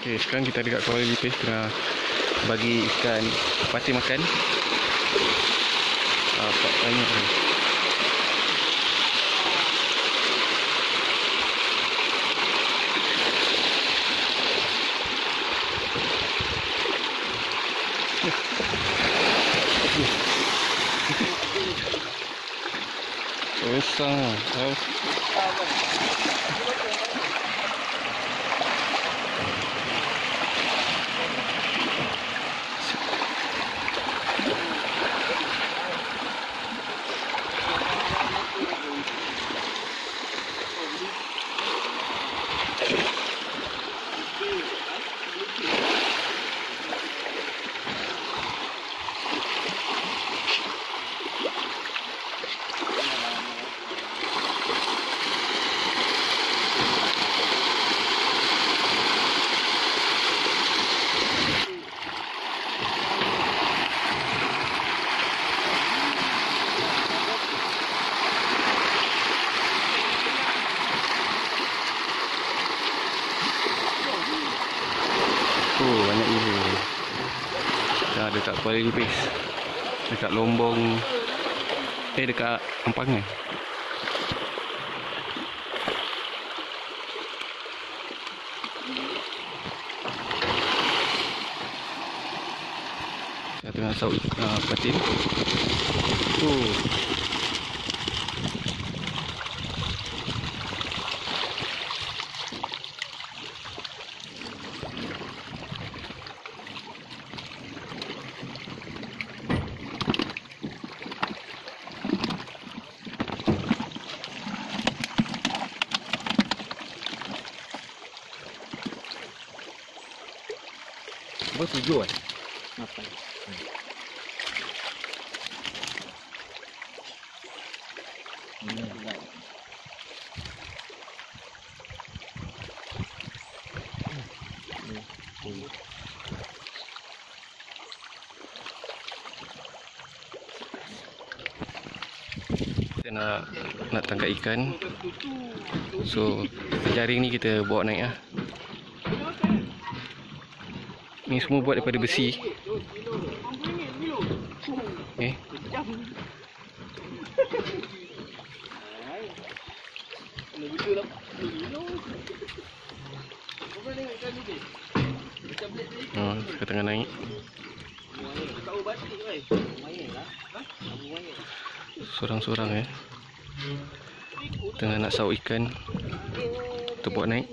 Okay, sekarang kita dekat Kuala Lipis tengah bagi ikan pati makan. Ah, banyak ni. Besar. Tahu. Oh, banyak gila. Dah dekat Kuala Lipis. Dekat Lombong. Eh, dekat Ampangan. Saya tengah saut uh, patin. Oh. Apa tujuh eh? Kita nak nak tangkap ikan. So, jaring ni kita bawa naik lah. Ni semua buat daripada besi. Eh, oh, kita tengah naik. Sorang-sorang eh. Tengah nak saut ikan. Kita buat naik.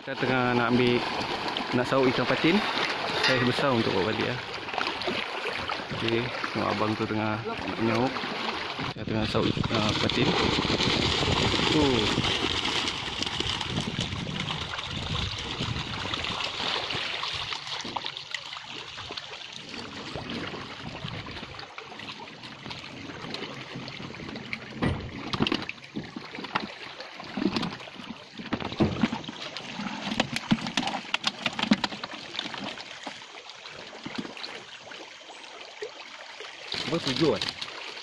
Kita tengah nak ambil nak saut ikan patin. Saiz besar untuk bawa balik lah. Okey, tengok abang tu tengah nak menyauk. Saya tengah saut uh, patin. Tu. Вот идет.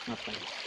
Вот так.